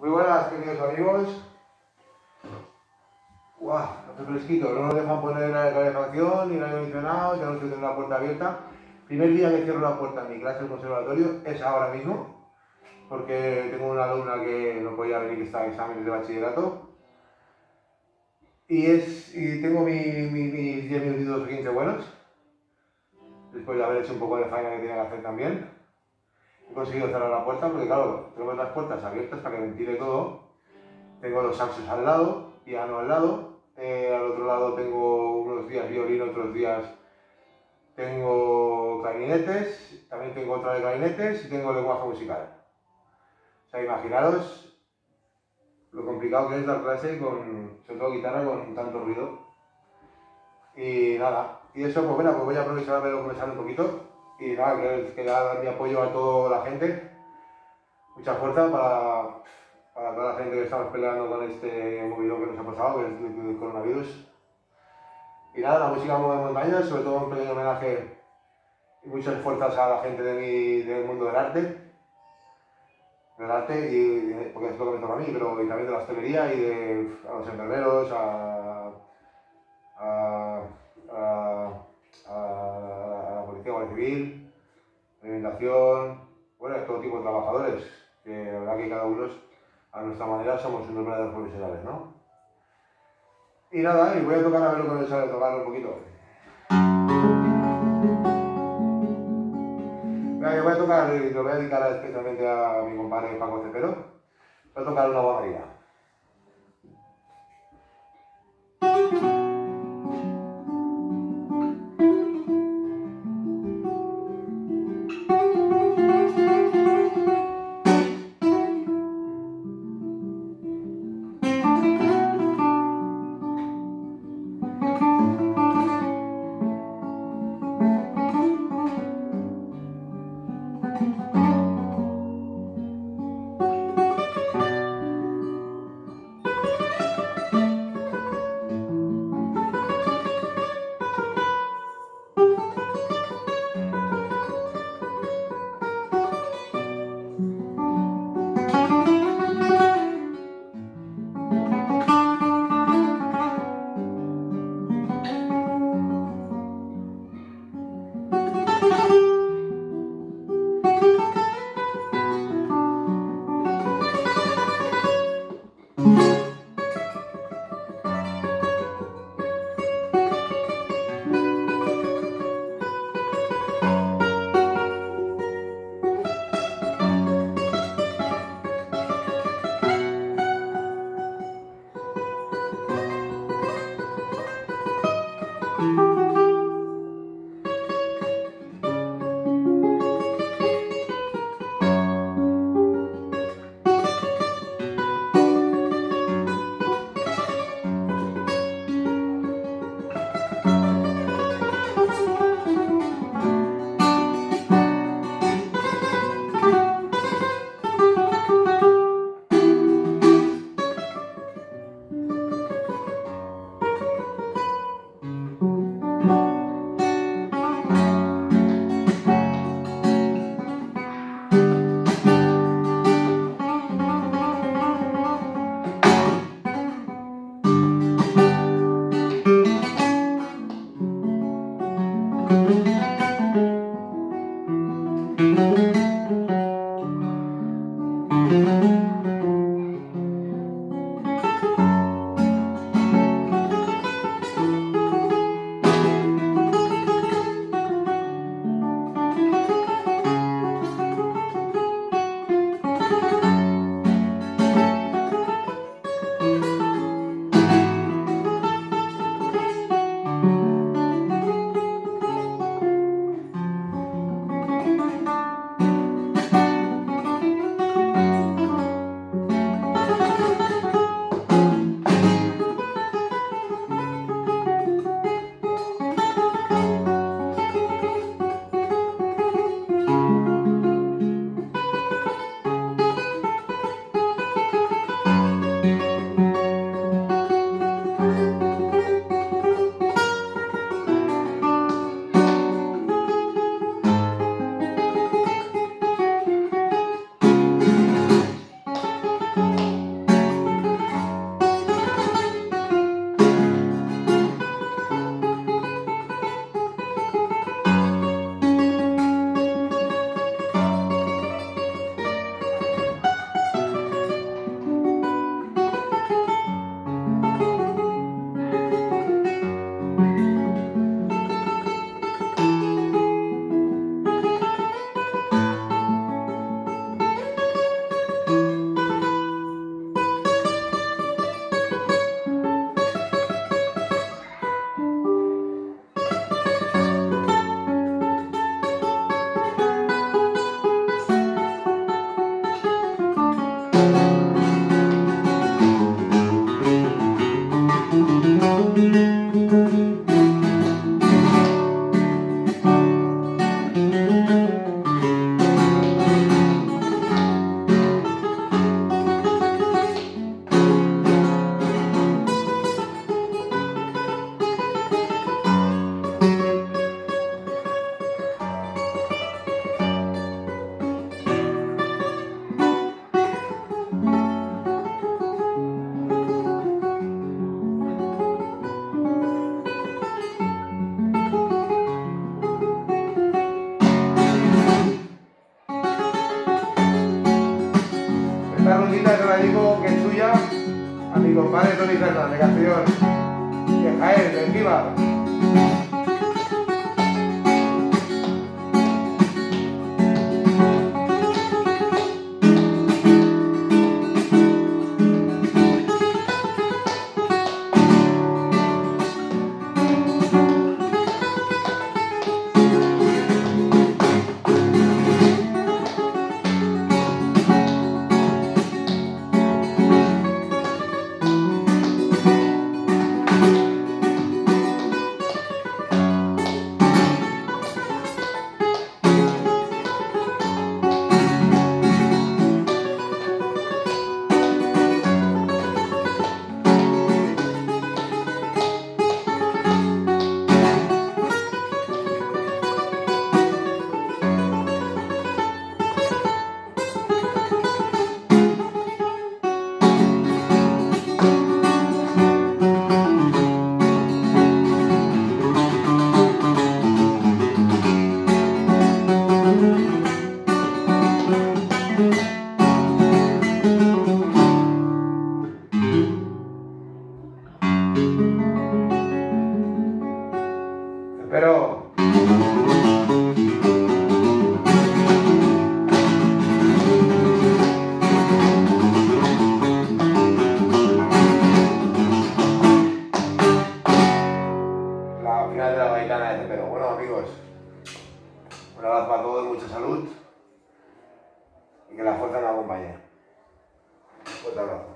Muy buenas, queridos amigos. ¡Guau! Hace fresquito, no nos dejan poner la calefacción ni el aire acondicionado, tenemos que tener la puerta abierta. Primer día que cierro la puerta en mi clase del conservatorio es ahora mismo, porque tengo una alumna que no podía venir, que está en exámenes de bachillerato. Y, es, y tengo mi, mi, mis 10 minutitos o 15 buenos, después de haber hecho un poco de faena que tenía que hacer también. He conseguido cerrar la puerta porque, claro, tengo las puertas abiertas para que ventile todo. Tengo los saxos al lado, piano al lado. Eh, al otro lado tengo unos días violín, otros días tengo clarinetes. También tengo otra de clarinetes y tengo lenguaje musical. O sea, imaginaros lo complicado que es dar clase con, sobre todo guitarra, con tanto ruido. Y nada, y eso, pues bueno, pues voy a aprovechar a me sale un poquito. Y nada, que, que dar mi apoyo a toda la gente. Mucha fuerza para, para toda la gente que estamos peleando con este movido que nos ha pasado, que es el, coronavirus. Y nada, la música mueve montañas, sobre todo un pequeño homenaje y muchas fuerzas a la gente de mi, del mundo del arte del arte, y, porque es lo que me toca a mí, pero y también de la hostelería y de a los enfermeros, a, a, civil, alimentación, bueno, todo tipo de trabajadores, que la verdad que cada uno a nuestra manera somos unos verdaderos profesionales, ¿no? Y nada, y voy a tocar a ver lo que me sale tocar un poquito. Mira, yo voy a tocar, y lo voy a dedicar especialmente a mi compadre Paco Cepero. Voy a tocar una guamarilla. Rondita se la digo que es tuya a mi compadre Tony Fernández, de Castellón, de Jaén, de Encima. Un abrazo para todos, mucha salud y que la fuerza nos acompañe. Un fuerte abrazo.